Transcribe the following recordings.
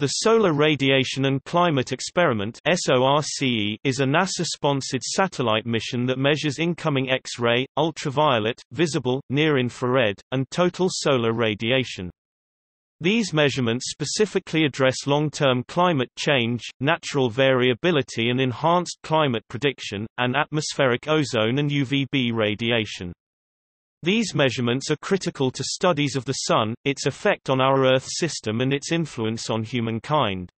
The Solar Radiation and Climate Experiment is a NASA-sponsored satellite mission that measures incoming X-ray, ultraviolet, visible, near-infrared, and total solar radiation. These measurements specifically address long-term climate change, natural variability and enhanced climate prediction, and atmospheric ozone and UVB radiation. These measurements are critical to studies of the Sun, its effect on our Earth system and its influence on humankind.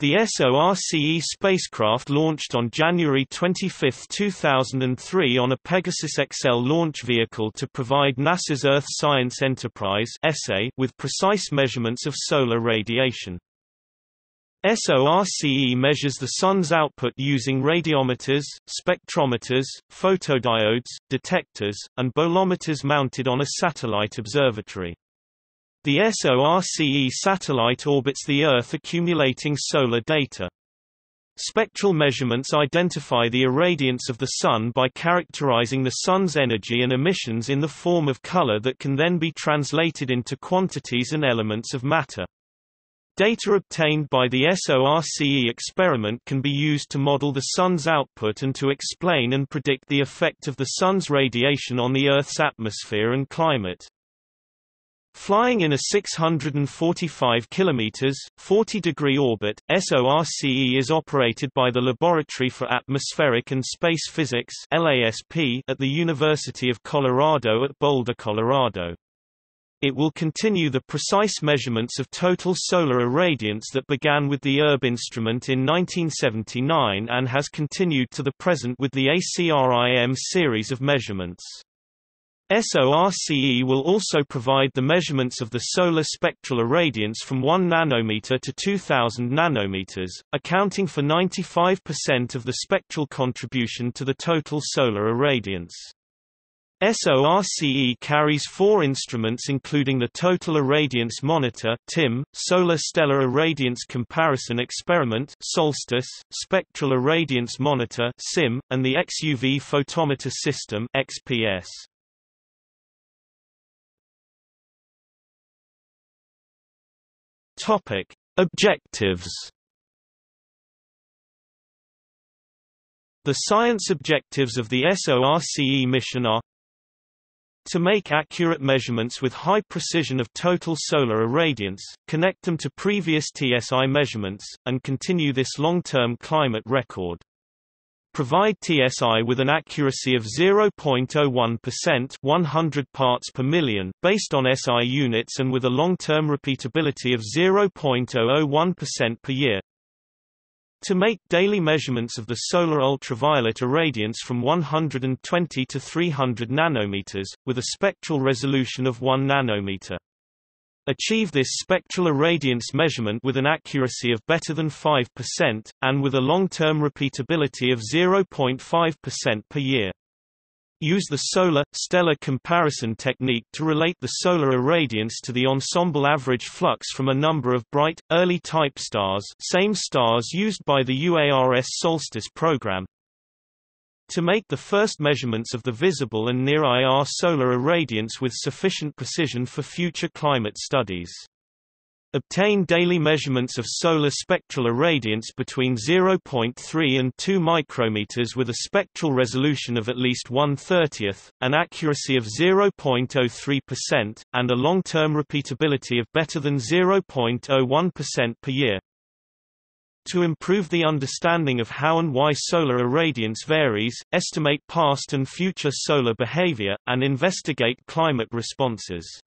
The SORCE spacecraft launched on January 25, 2003 on a Pegasus XL launch vehicle to provide NASA's Earth Science Enterprise with precise measurements of solar radiation. SORCE measures the Sun's output using radiometers, spectrometers, photodiodes, detectors, and bolometers mounted on a satellite observatory. The SORCE satellite orbits the Earth accumulating solar data. Spectral measurements identify the irradiance of the Sun by characterizing the Sun's energy and emissions in the form of color that can then be translated into quantities and elements of matter. Data obtained by the SORCE experiment can be used to model the Sun's output and to explain and predict the effect of the Sun's radiation on the Earth's atmosphere and climate. Flying in a 645 km, 40-degree orbit, SORCE is operated by the Laboratory for Atmospheric and Space Physics LASP at the University of Colorado at Boulder, Colorado. It will continue the precise measurements of total solar irradiance that began with the ERB instrument in 1979 and has continued to the present with the ACRIM series of measurements. SORCE will also provide the measurements of the solar spectral irradiance from 1 nanometer to 2000 nanometers, accounting for 95% of the spectral contribution to the total solar irradiance. SORCE carries four instruments including the Total Irradiance Monitor TIM, Solar Stellar Irradiance Comparison Experiment SOLSTICE, Spectral Irradiance Monitor SIM, and the XUV Photometer System XPS. Topic: Objectives The science objectives of the SORCE mission are to make accurate measurements with high precision of total solar irradiance, connect them to previous TSI measurements, and continue this long-term climate record. Provide TSI with an accuracy of 0.01% 100 parts per million based on SI units and with a long-term repeatability of 0.001% per year. To make daily measurements of the solar ultraviolet irradiance from 120 to 300 nanometers, with a spectral resolution of 1 nanometer. Achieve this spectral irradiance measurement with an accuracy of better than 5%, and with a long-term repeatability of 0.5% per year. Use the solar-stellar comparison technique to relate the solar irradiance to the ensemble average flux from a number of bright, early-type stars same stars used by the UARS Solstice program. To make the first measurements of the visible and near-IR solar irradiance with sufficient precision for future climate studies. Obtain daily measurements of solar spectral irradiance between 0.3 and 2 micrometers with a spectral resolution of at least 1/30th, an accuracy of 0.03%, and a long-term repeatability of better than 0.01% per year. To improve the understanding of how and why solar irradiance varies, estimate past and future solar behavior, and investigate climate responses.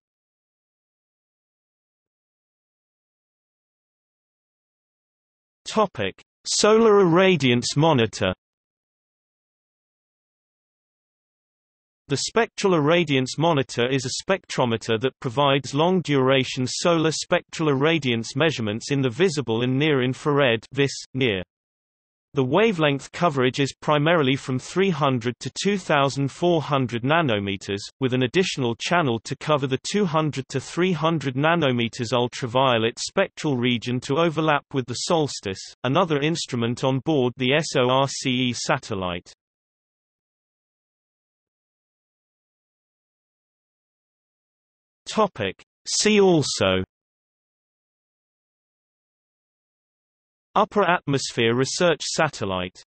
Topic: Solar irradiance monitor. The spectral irradiance monitor is a spectrometer that provides long-duration solar spectral irradiance measurements in the visible and near-infrared (VIS, near the wavelength coverage is primarily from 300 to 2400 nanometers, with an additional channel to cover the 200 to 300 nanometers ultraviolet spectral region to overlap with the Solstice, another instrument on board the SORCE satellite. Topic. See also Upper Atmosphere Research Satellite